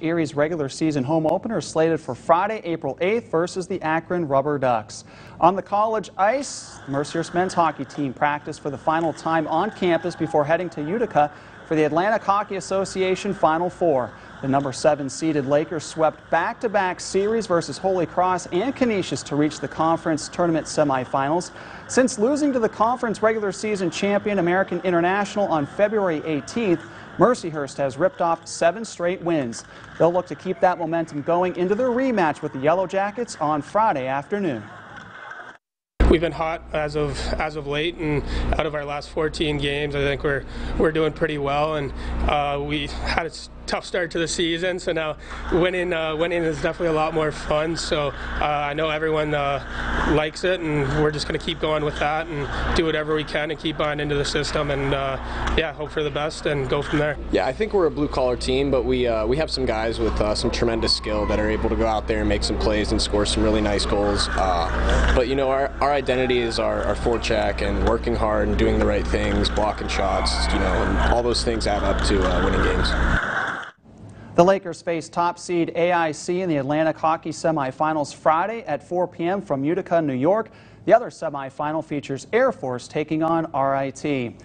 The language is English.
Erie's regular season home opener is slated for Friday, April 8th versus the Akron Rubber Ducks. On the college ice, Mercyhurst men's hockey team practiced for the final time on campus before heading to Utica for the Atlantic Hockey Association Final Four. The number seven seeded Lakers swept back-to-back series versus Holy Cross and Canisius to reach the conference tournament semifinals. Since losing to the conference regular season champion American International on February 18th, Mercyhurst has ripped off seven straight wins. They'll look to keep that momentum going into their rematch with the Yellow Jackets on Friday afternoon. We've been hot as of as of late, and out of our last 14 games, I think we're we're doing pretty well. And uh, we had a tough start to the season, so now winning uh, winning is definitely a lot more fun. So uh, I know everyone uh, likes it, and we're just going to keep going with that and do whatever we can and keep on into the system, and uh, yeah, hope for the best and go from there. Yeah, I think we're a blue collar team, but we uh, we have some guys with some tremendous skill that are able to go out there and make some plays and score some really nice goals. but you know our our identity is our, our forecheck and working hard and doing the right things, blocking shots, you know, and all those things add up to uh, winning games. The Lakers face top seed AIC in the Atlantic Hockey semifinals Friday at 4 p.m. from Utica, New York. The other semifinal features Air Force taking on RIT.